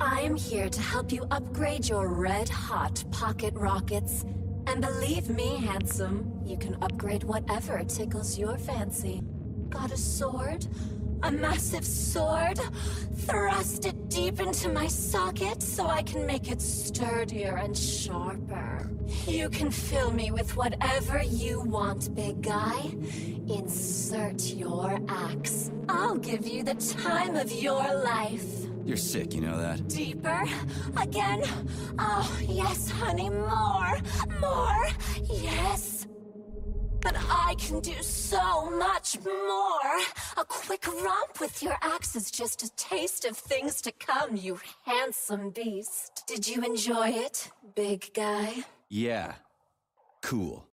I am here to help you upgrade your red hot pocket rockets. And believe me, handsome, you can upgrade whatever tickles your fancy. Got a sword? A massive sword? Thrust it deep into my socket so I can make it sturdier and sharper. You can fill me with whatever you want, big guy. Insert your axe. I'll give you the time of your life. You're sick, you know that? Deeper? Again? Oh, yes, honey, more! More! Yes! But I can do so much more! A quick romp with your axe is just a taste of things to come, you handsome beast. Did you enjoy it, big guy? Yeah. Cool.